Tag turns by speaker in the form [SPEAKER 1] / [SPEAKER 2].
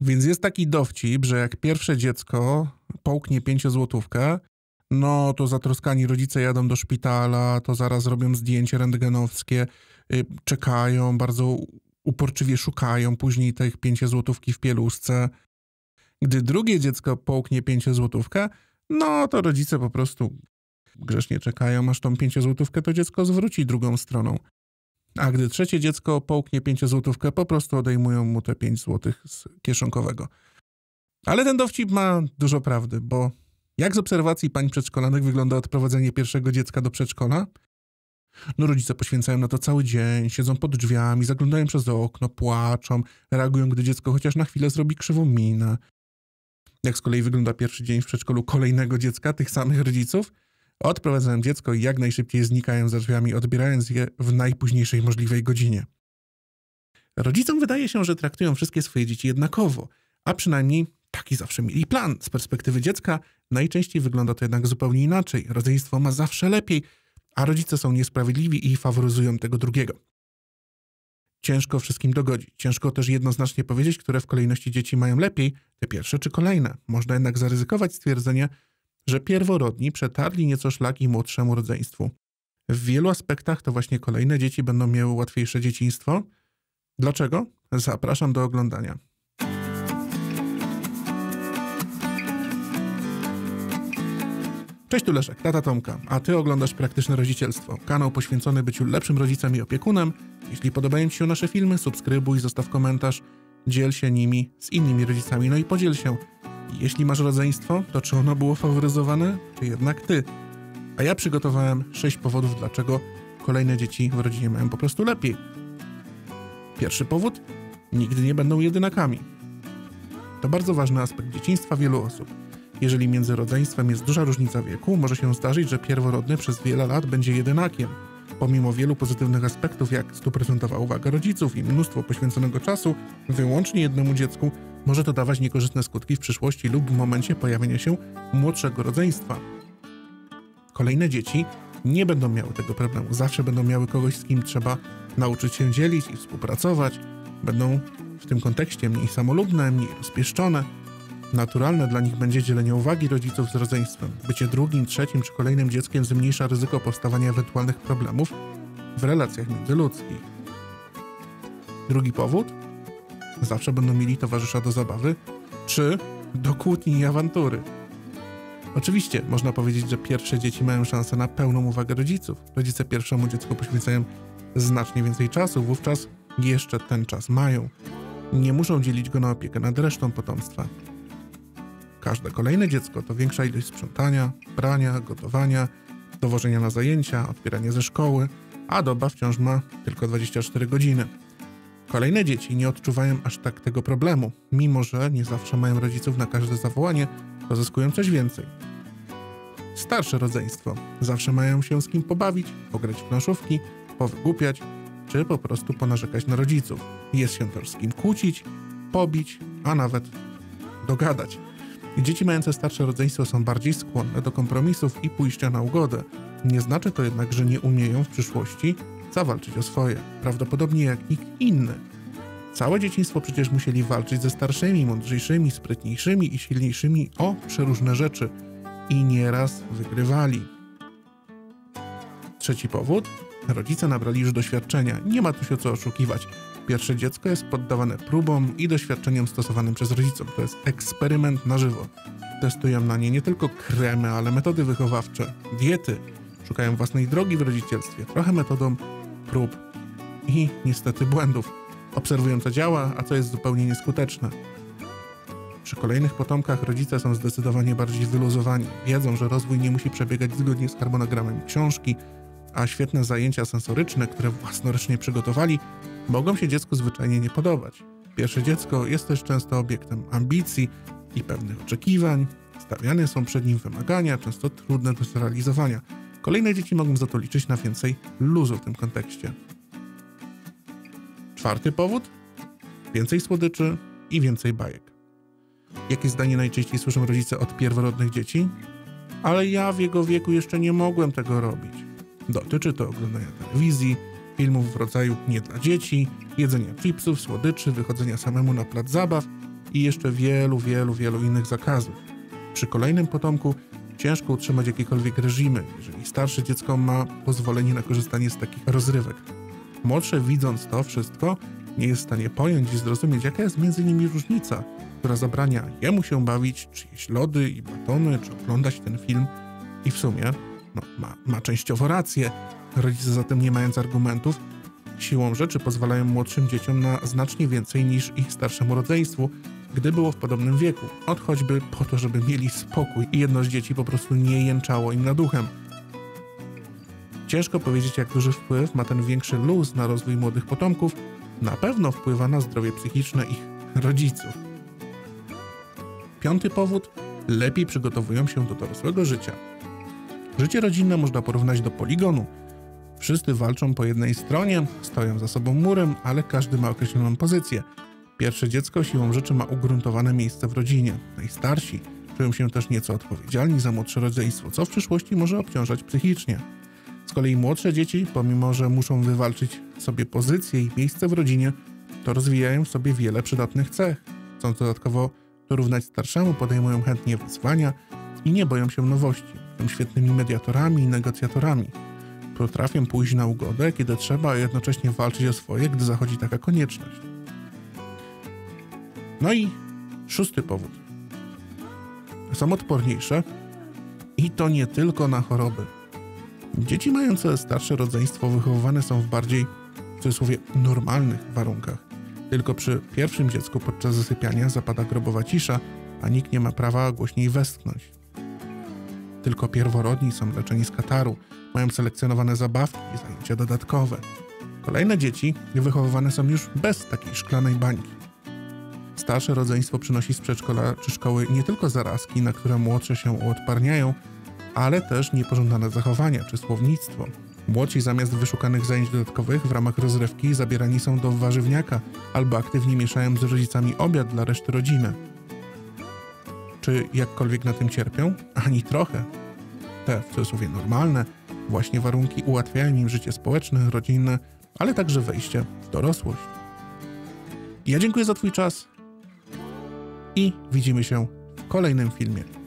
[SPEAKER 1] Więc jest taki dowcip, że jak pierwsze dziecko połknie pięciozłotówkę, no to zatroskani rodzice jadą do szpitala, to zaraz robią zdjęcie rentgenowskie, y, czekają, bardzo uporczywie szukają później tych pięciozłotówki w pieluszce. Gdy drugie dziecko połknie pięciozłotówkę, no to rodzice po prostu grzecznie czekają, aż tą pięciozłotówkę to dziecko zwróci drugą stroną. A gdy trzecie dziecko połknie pięciozłotówkę, po prostu odejmują mu te pięć złotych z kieszonkowego. Ale ten dowcip ma dużo prawdy, bo jak z obserwacji pań przedszkolanych wygląda odprowadzenie pierwszego dziecka do przedszkola? No rodzice poświęcają na to cały dzień, siedzą pod drzwiami, zaglądają przez okno, płaczą, reagują, gdy dziecko chociaż na chwilę zrobi krzywą minę. Jak z kolei wygląda pierwszy dzień w przedszkolu kolejnego dziecka, tych samych rodziców? Odprowadzają dziecko i jak najszybciej znikają za drzwiami, odbierając je w najpóźniejszej możliwej godzinie. Rodzicom wydaje się, że traktują wszystkie swoje dzieci jednakowo, a przynajmniej taki zawsze mieli plan. Z perspektywy dziecka najczęściej wygląda to jednak zupełnie inaczej. Rodzeństwo ma zawsze lepiej, a rodzice są niesprawiedliwi i faworyzują tego drugiego. Ciężko wszystkim dogodzić. Ciężko też jednoznacznie powiedzieć, które w kolejności dzieci mają lepiej, te pierwsze czy kolejne. Można jednak zaryzykować stwierdzenie, że pierworodni przetarli nieco szlaki młodszemu rodzeństwu. W wielu aspektach to właśnie kolejne dzieci będą miały łatwiejsze dzieciństwo. Dlaczego? Zapraszam do oglądania. Cześć tu Leszek, tata Tomka, a Ty oglądasz Praktyczne Rodzicielstwo, kanał poświęcony byciu lepszym rodzicem i opiekunem. Jeśli podobają Ci się nasze filmy, subskrybuj, zostaw komentarz, dziel się nimi z innymi rodzicami, no i podziel się. Jeśli masz rodzeństwo, to czy ono było faworyzowane, czy jednak Ty? A ja przygotowałem 6 powodów, dlaczego kolejne dzieci w rodzinie mają po prostu lepiej. Pierwszy powód? Nigdy nie będą jedynakami. To bardzo ważny aspekt dzieciństwa wielu osób. Jeżeli między rodzeństwem jest duża różnica wieku, może się zdarzyć, że pierworodny przez wiele lat będzie jedynakiem. Pomimo wielu pozytywnych aspektów, jak stuprocentowa uwaga rodziców i mnóstwo poświęconego czasu wyłącznie jednemu dziecku, może to dawać niekorzystne skutki w przyszłości lub w momencie pojawienia się młodszego rodzeństwa. Kolejne dzieci nie będą miały tego problemu. Zawsze będą miały kogoś, z kim trzeba nauczyć się dzielić i współpracować. Będą w tym kontekście mniej samolubne, mniej rozpieszczone, Naturalne dla nich będzie dzielenie uwagi rodziców z rodzeństwem. Bycie drugim, trzecim czy kolejnym dzieckiem zmniejsza ryzyko powstawania ewentualnych problemów w relacjach międzyludzkich. Drugi powód? Zawsze będą mieli towarzysza do zabawy, czy do kłótni i awantury. Oczywiście można powiedzieć, że pierwsze dzieci mają szansę na pełną uwagę rodziców. Rodzice pierwszemu dziecku poświęcają znacznie więcej czasu, wówczas jeszcze ten czas mają. Nie muszą dzielić go na opiekę nad resztą potomstwa. Każde kolejne dziecko to większa ilość sprzątania, prania, gotowania, dowożenia na zajęcia, odbieranie ze szkoły, a doba wciąż ma tylko 24 godziny. Kolejne dzieci nie odczuwają aż tak tego problemu, mimo że nie zawsze mają rodziców na każde zawołanie, to zyskują coś więcej. Starsze rodzeństwo zawsze mają się z kim pobawić, pograć w planszówki, powygłupiać, czy po prostu ponarzekać na rodziców. Jest się też z kim kłócić, pobić, a nawet dogadać. Dzieci mające starsze rodzeństwo są bardziej skłonne do kompromisów i pójścia na ugodę. Nie znaczy to jednak, że nie umieją w przyszłości zawalczyć o swoje, prawdopodobnie jak nikt inny. Całe dzieciństwo przecież musieli walczyć ze starszymi, mądrzejszymi, sprytniejszymi i silniejszymi o przeróżne rzeczy i nieraz wygrywali. Trzeci powód? Rodzice nabrali już doświadczenia, nie ma tu się co oszukiwać. Pierwsze dziecko jest poddawane próbom i doświadczeniom stosowanym przez rodziców. To jest eksperyment na żywo. Testują na nie nie tylko kremy, ale metody wychowawcze, diety. Szukają własnej drogi w rodzicielstwie, trochę metodą prób i niestety błędów. Obserwują działa, a co jest zupełnie nieskuteczne. Przy kolejnych potomkach rodzice są zdecydowanie bardziej wyluzowani. Wiedzą, że rozwój nie musi przebiegać zgodnie z harmonogramem książki, a świetne zajęcia sensoryczne, które własnoręcznie przygotowali, mogą się dziecku zwyczajnie nie podobać. Pierwsze dziecko jest też często obiektem ambicji i pewnych oczekiwań, stawiane są przed nim wymagania, często trudne do zrealizowania. Kolejne dzieci mogą za to liczyć na więcej luzu w tym kontekście. Czwarty powód? Więcej słodyczy i więcej bajek. Jakie zdanie najczęściej słyszą rodzice od pierworodnych dzieci? Ale ja w jego wieku jeszcze nie mogłem tego robić. Dotyczy to oglądania telewizji, filmów w rodzaju nie dla dzieci, jedzenia chipsów, słodyczy, wychodzenia samemu na plac zabaw i jeszcze wielu, wielu, wielu innych zakazów. Przy kolejnym potomku ciężko utrzymać jakiekolwiek reżimy, jeżeli starsze dziecko ma pozwolenie na korzystanie z takich rozrywek. Młodsze, widząc to wszystko, nie jest w stanie pojąć i zrozumieć, jaka jest między nimi różnica, która zabrania jemu się bawić, czy jeść lody i batony, czy oglądać ten film. I w sumie no, ma, ma częściowo rację. Rodzice zatem nie mając argumentów, siłą rzeczy pozwalają młodszym dzieciom na znacznie więcej niż ich starszemu rodzeństwu, gdy było w podobnym wieku, od choćby po to, żeby mieli spokój i jedno z dzieci po prostu nie jęczało im nad duchem. Ciężko powiedzieć, jak duży wpływ ma ten większy luz na rozwój młodych potomków, na pewno wpływa na zdrowie psychiczne ich rodziców. Piąty powód lepiej przygotowują się do dorosłego życia. Życie rodzinne można porównać do poligonu. Wszyscy walczą po jednej stronie, stoją za sobą murem, ale każdy ma określoną pozycję. Pierwsze dziecko siłą rzeczy ma ugruntowane miejsce w rodzinie. Najstarsi czują się też nieco odpowiedzialni za młodsze rodzeństwo, co w przyszłości może obciążać psychicznie. Z kolei młodsze dzieci, pomimo że muszą wywalczyć sobie pozycję i miejsce w rodzinie, to rozwijają w sobie wiele przydatnych cech. Chcąc dodatkowo dorównać starszemu, podejmują chętnie wyzwania i nie boją się nowości. Są świetnymi mediatorami i negocjatorami. Potrafią pójść na ugodę, kiedy trzeba, a jednocześnie walczyć o swoje, gdy zachodzi taka konieczność. No i szósty powód. Są odporniejsze i to nie tylko na choroby. Dzieci mające starsze rodzeństwo wychowywane są w bardziej, w cudzysłowie, normalnych warunkach. Tylko przy pierwszym dziecku podczas zasypiania zapada grobowa cisza, a nikt nie ma prawa głośniej westchnąć. Tylko pierworodni są leczeni z kataru, mają selekcjonowane zabawki i zajęcia dodatkowe. Kolejne dzieci wychowywane są już bez takiej szklanej bańki. Starsze rodzeństwo przynosi z przedszkola czy szkoły nie tylko zarazki, na które młodsze się uodparniają, ale też niepożądane zachowania czy słownictwo. Młodsi zamiast wyszukanych zajęć dodatkowych w ramach rozrywki zabierani są do warzywniaka albo aktywnie mieszają z rodzicami obiad dla reszty rodziny. Czy jakkolwiek na tym cierpią? Ani trochę. Te, w cudzysłowie normalne, właśnie warunki ułatwiają im życie społeczne, rodzinne, ale także wejście w dorosłość. Ja dziękuję za Twój czas i widzimy się w kolejnym filmie.